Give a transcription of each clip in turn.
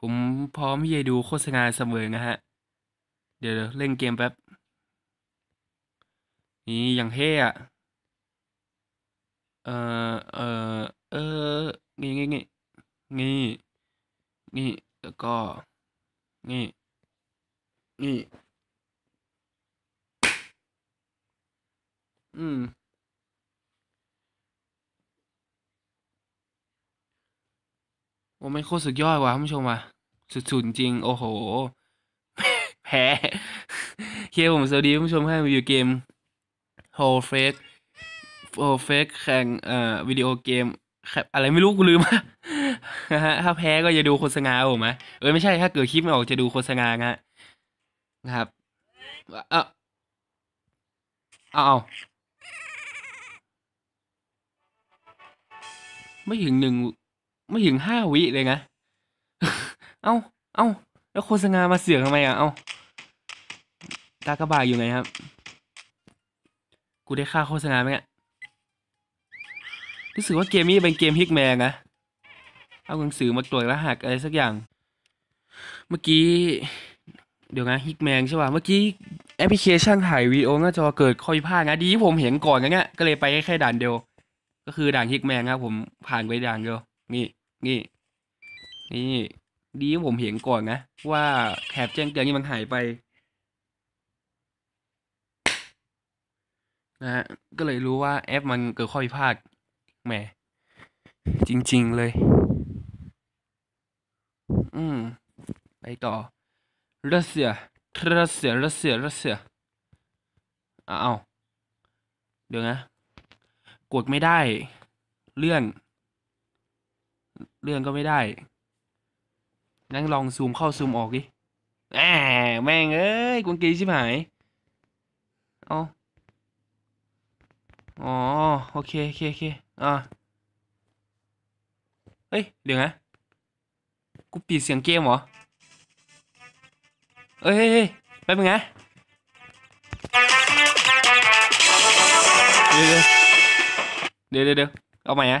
ผมพร้อมที่จะดูโฆษณาเสมอนะฮะ เดี๋ยวเล่นเกมแป๊บ นี่อย่างเท่อะเออเออเออนี่นี่นี่นี่นี่แล้วก็ นี่ นี่ อืม โอ้ไม่โคตรสุดยอดว่ะท่านผู้ชมว่ะสุดๆจริง โอ้โห แพ้เคผมสวัสดีท่านผู้ชมให้รีวิวเกม Whole Face Whole Face แข่งเอ่อวิดีโอเกมอะไรไม่รู้กูลืมนะฮะถ้าแพ้ก็จะดูโฆษณาผมหมเออไม่ใช่ถ้าเกิดคลิปไม่ออกจะดูโฆษณาฮะนะครับเออเอาไม่ถึงหนึ่ง ไม่ถึงห้าวิเลยนะ เอา้า เอา้า แล้วโฆษณามาเสือกทำไมอะ เอา้า ตากระบายอยู่ไงครับ กูได้ค่าโฆษณาไหมเนี่ย รู้สึกว่าเกมนี้เป็นเกมฮิกแมนนะ เอาหนังสือมาตรวจรหัสอะไรสักอย่าง เมื่อกี้ เดี๋ยวนะฮิกแมนใช่ป่ะ เมื่อกี้แอปพลิเคชันถ่ายวีดีโอหน้าจอเกิดข้อพิพาทนะดีที่ผมเห็นก่อนนะเนี่ย ก็เลยไปแค่ด่านเดียว ก็คือด่านฮิกแมนครับผมผ่านไปด่านเดียวนี่ นี่ นี่ดีผมเห็นก่อนนะ ว่าแถบแจ้งเตือนนี่มันหายไปนะฮะก็เลยรู้ว่าแอปมันเกิดข้อผิดพลาดแหมจริง ๆ เลย อืม ไปต่อรัสเซียรัสเซียรัสเซียรัสเซียอ้าวเดี๋ยวนะ กดไม่ได้ เลื่อน เลื่อนก็ไม่ได้ นั่งลองซูมเข้าซูมออกดิแหมแม่งเอ้ยกวนกีชิบหาย เอาอ๋อโอเคโอเคโอเคอะเฮ้ย เดี๋ยวนะ กูปิดเสียงเกมเหรอเฮ้ยไป๊บนึงนะเดี๋ยวเดี๋ยวเดี๋ยวเอาใหม่นะ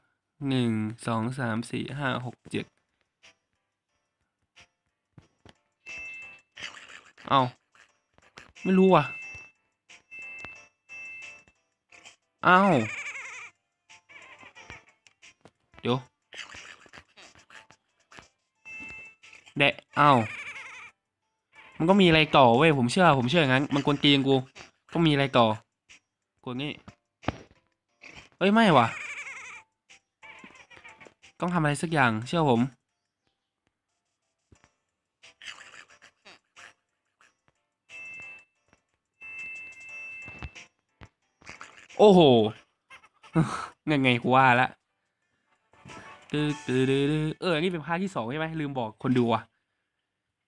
หนึ่งสองสามสี่ห้าหกเจ็ดเอาไม่รู้อะเอาเดี๋ยวเดะเอามันก็มีอะไรต่อเว้ยผมเชื่อ ผมเชื่ออย่างนั้น มันกวนตีนกู ก็มีอะไรต่อกดงี้เอ้ยไม่ว่ะ ต้องทำอะไรสักอย่าง เชื่อผม โอ้โหยังไงกูว่าละดตึ๊ดตึ๊ดตึ๊ดเออ นี่เป็นภาคที่สองใช่ไหมลืมบอกคนดูอะ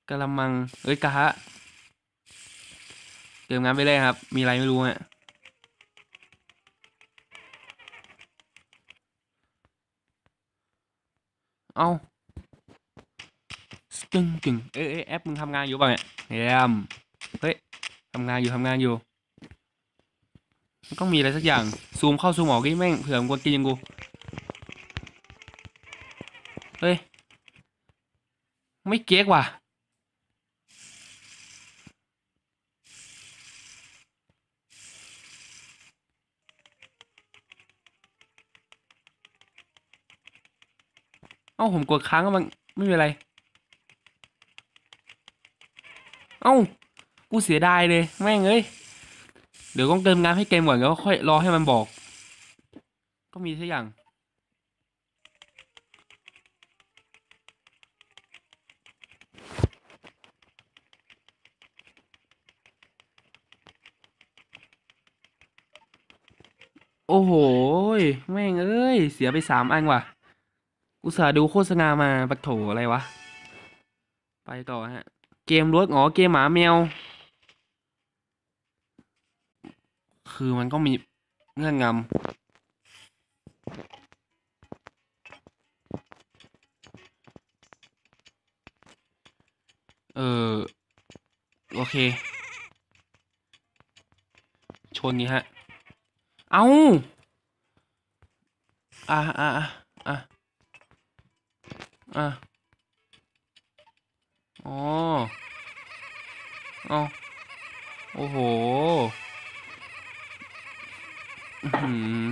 กะละมัง เอ้ยกะฮะเติมงานไปเลยครับ มีอะไรไม่รู้ฮะ เอาตึงตึงเอ๊ะเอ้ยแอปมึงทำงานอยู่ป่ะเนี่ยเยี่ยมเฮ้ยทำงานอยู่ทำงานอยู่มันต้องมีอะไรสักอย่าง ซูมเข้าซูมออกกี่แม่งเผื่อมันกินยังกูเฮ้ยไม่เก๊กว่ะ เอ้าผมกดค้างก็มันไม่มีอะไร เอ้ากูเสียดายเลยแม่งเอ้ยเดี๋ยวต้องเติมงานให้เกมก่อนแล้วค่อยรอให้มันบอก ก็มีสักอย่างโอ้โห แม่งเอ้ย เสียไปสามอันว่ะ อุตส่าห์ดูโฆษณามาปักโถอะไรวะ ไปต่อฮะ เกมรถอ๋อเกมหมาแมว คือมันก็มีเงื่อนงำ เออ โอเค ชนนี้ฮะ เอาอะอะอะ อะอ๋อเอาโอ้โหอื้อหือ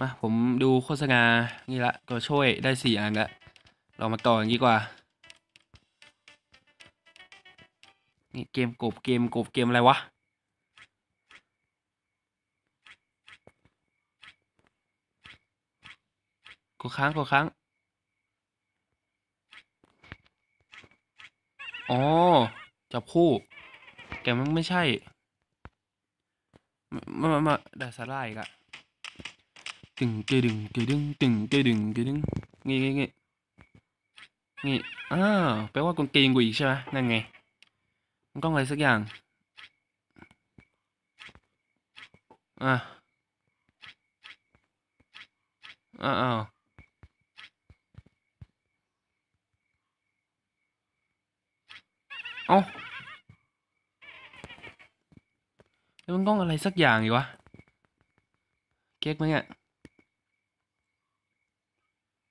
มาผมดูโฆษณา นี่ละตัวช่วยได้สี่อันละเรามาต่อกันดีกว่า นี่เกมกบเกมกบเกมอะไรวะ ดค้างกดค้าง อ๋อ จับคู่ แกมันไม่ใช่ มามามาได้สาระอีกอะตึงเกดึงเกดึงตึงเกดึงเกดึงงี้งี้งี้งี้อ้าวแปลว่ากางเกงกูอีกใช่ไหมนั่นไง มันต้องอะไรสักอย่าง อะอ้าวอ้าว เอ้าแล้วมันต้องอะไรสักอย่างอีกวะ เก๊กไหมเนี่ย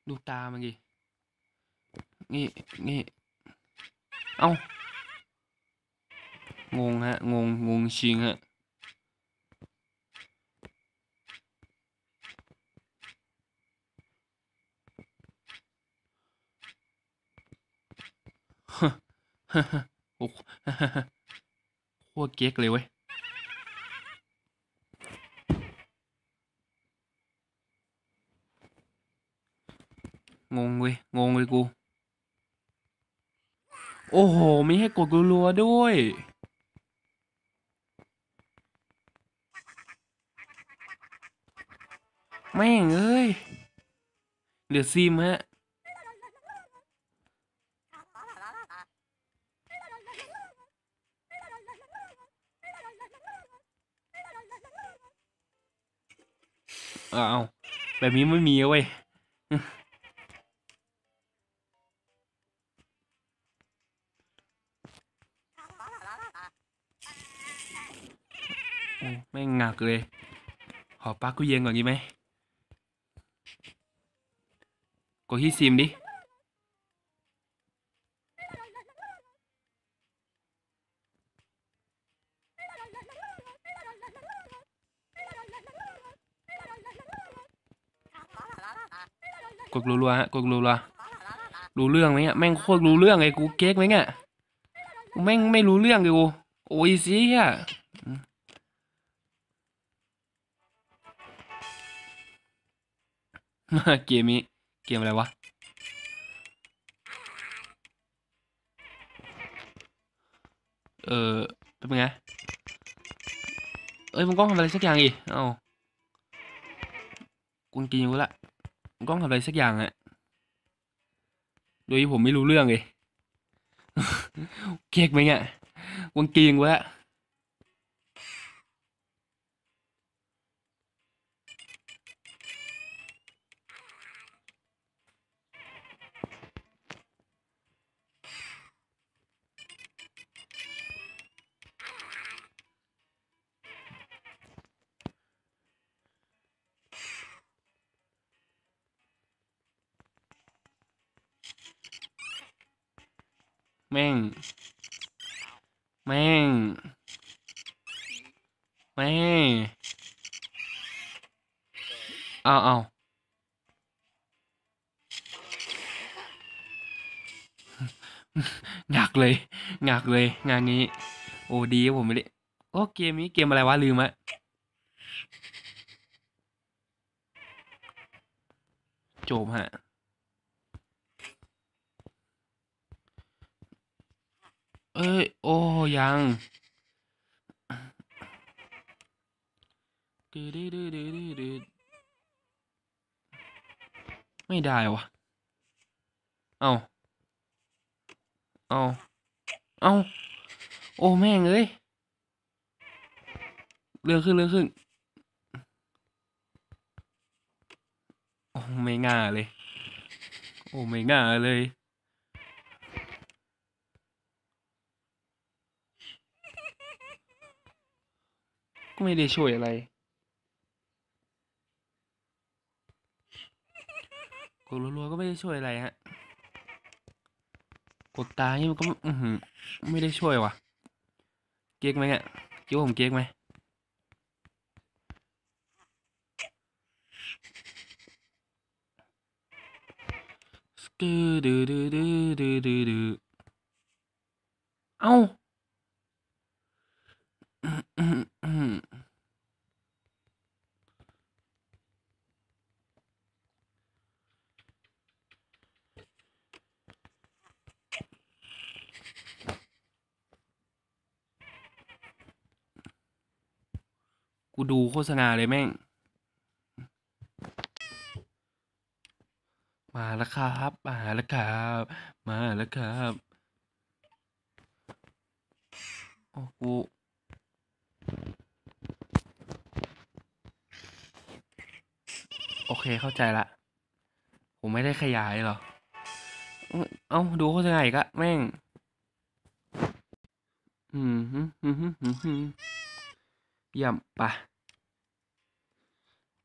ดูตามันดินี่นี่เอ้างงฮะ งง งงชิงฮะโอ้ โหโคตรเก๊กเลยเว้ยงงเว้ยงงเลยกู โอ้โห มีให้กดรัวๆด้วย แม่งเอ้ย เหลือซิมฮะ อ้าแบบนี้ไม่มีเว้ยโอ้แม่งหนักเลย ขอปักกูเย็นก่อนดีไหม กดที่ซิมดิ รัวๆฮะกดรัวๆรู้เรื่องไหมเนี่ยแม่งโคตรรู้เรื่องเลยกูเก๊กไหมเนี่ยกูแม่งไม่รู้เรื่องเลยกูโอ้ยสิอะมาเกมนี้เกมอะไรวะเออเป็นไงเอ้ยมึงก้องทำอะไรสักอย่างอีเอ้ากูกินอยู่ละ กล้องทำอะไรสักอย่างอะโดยที่ผมไม่รู้เรื่องเลย เก๊กไหมเนี่ยกูกินกูละ แม่ง แม่ง แม่งเอาเอาหนักเลยหนักเลย งานนี้ โอ้ดีครับผมไม่ได้โอ้เกมนี้เกมอะไรวะลืมอะจบฮะ เอ้ย โอ้ยังดืดดืดดืดดืดไม่ได้วะเอาเอาเอาโอ้แม่งเอ้ยเรื่องขึ้นเรื่องขึ้น โอ้ไม่ง่าเลย โอ้ไม่ง่าเลย ก็ไม่ได้ช่วยอะไร กดรัวๆก็ไม่ได้ช่วยอะไรฮะ กดตายนี่มันก็ไม่ได้ช่วยว่ะ เก๊กไหมเนี่ยคิดว่าผมเก๊กไหมอดือดือดือดือดือดือเอ้าอืมอืมอืม กูดูโฆษณาเลยแม่ง มาแล้วครับ มาแล้วครับ มาแล้วครับโอ้กูโอเคเข้าใจละ ผมไม่ได้ขยายหรอ เอ้าเอ้าดูโฆษณาอีกอะแม่ง อืมฮึอืมฮึอืมฮึเยี่ยมปะ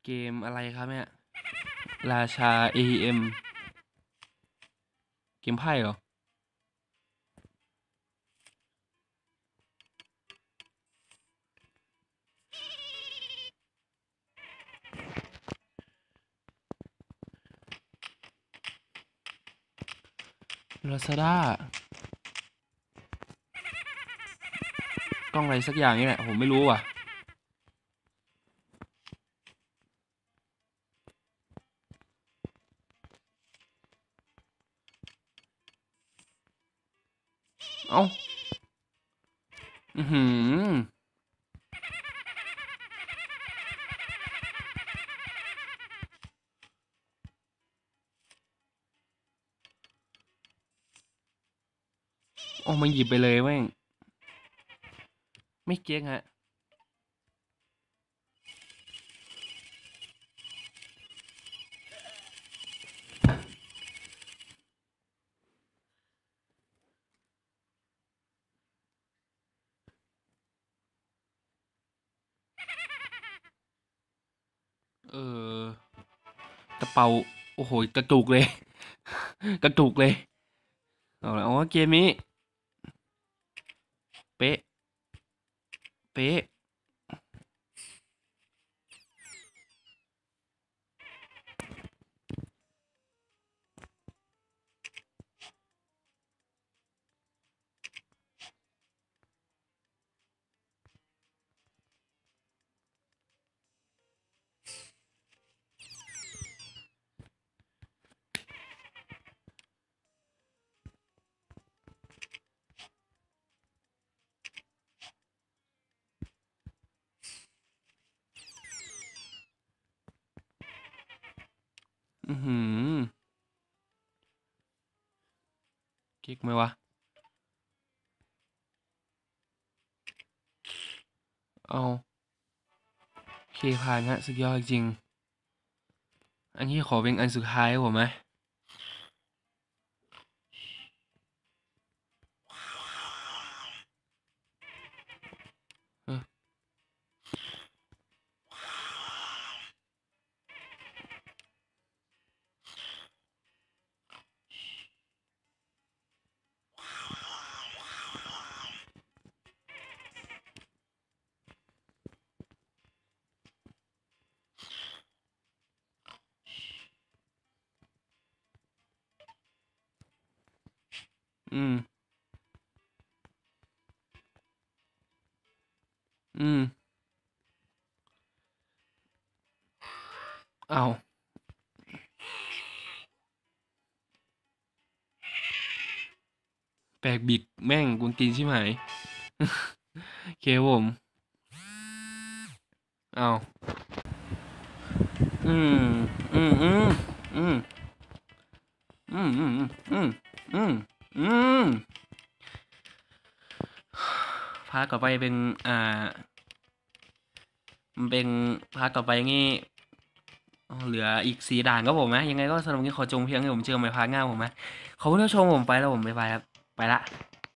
เกมอะไรครับเนี่ย ราชา AEM เกมไพ่เหรอ ลาซาด้ากล้องอะไรสักอย่างนี่แหละ ผมไม่รู้ว่ะ โอ้มันหยิบไปเลยแม่ง ไม่เก๊กฮะ เออกระเป๋า โอ้โห กระจุกเลย กระจุกเลย เอาละอ๋อเกมนี้ เป๊ะ เป๊ะ อือหือเก๊กไหมวะ เอาโอเคผ่านฮะสุดยอดจริง อันนี้ขอเป็นอันสุดท้ายผมไหม แปลกบิกแม่งกุนตีนใช่ไหมโอเคผมเอาอืมอืมอืมอืมอืมอืมอืมอืมอืมพาร์ทต่อไปเป็นอ่ามันเป็นพาร์ทต่อไปงี้เหลืออีกสี่ด่านก็ผมนะยังไงก็สำหรับวันนี้ขอจงเพียงให้ผมเจอใหม่พาร์ทหน้าผมนะขอบคุณที่ชมผมไปแล้วผมบ๊ายบายครับ ไปละ